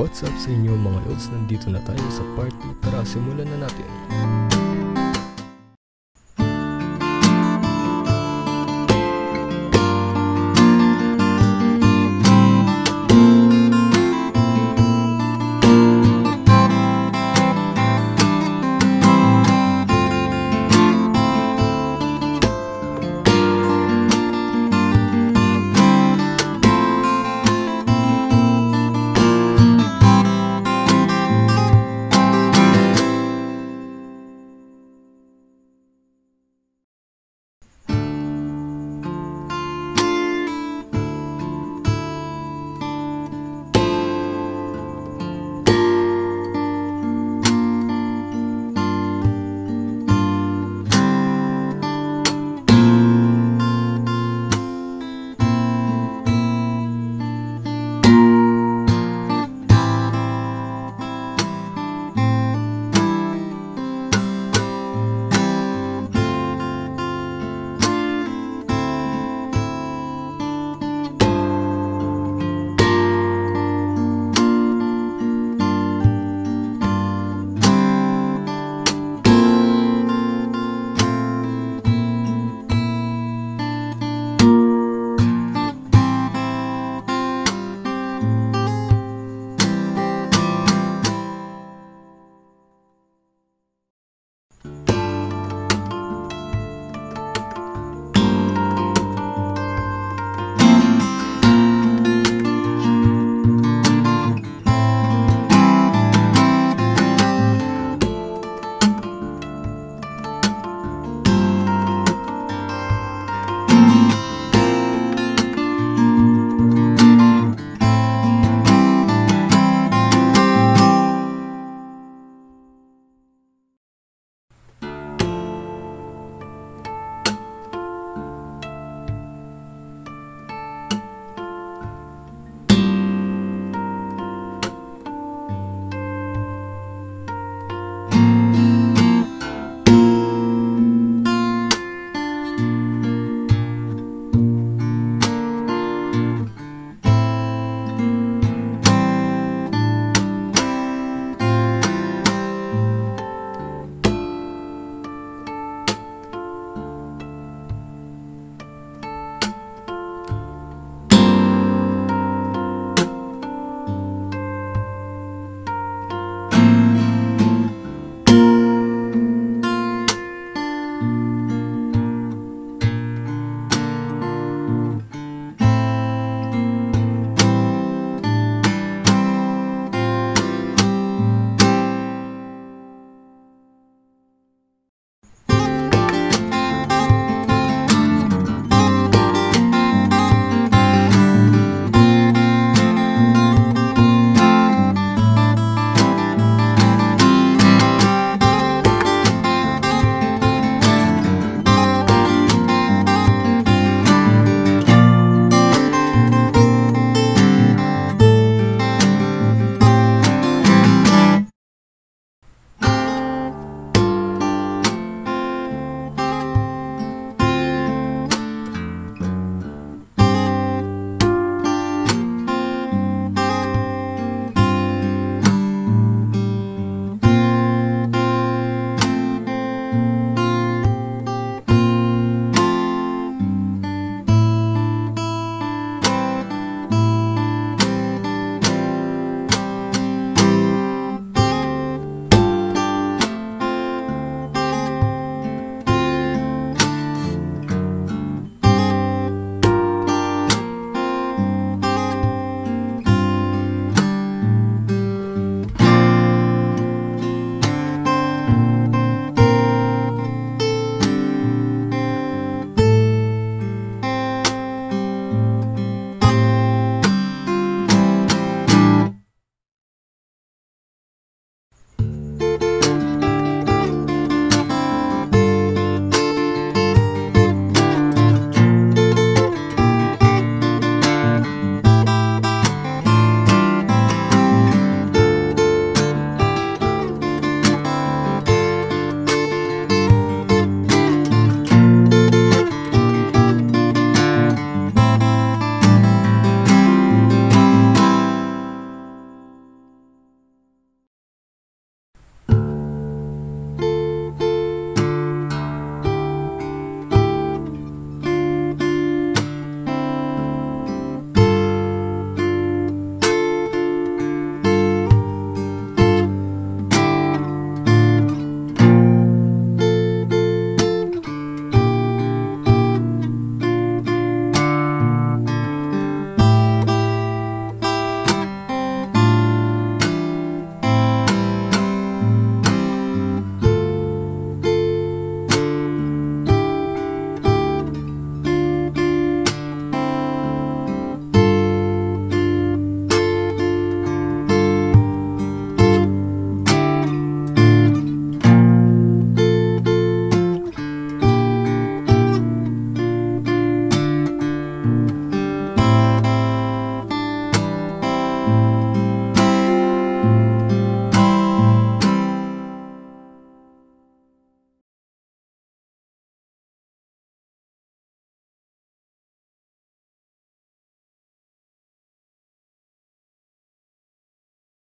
What's up sa inyo mga lods? Nandito na tayo sa part 2. Tara, simulan na natin.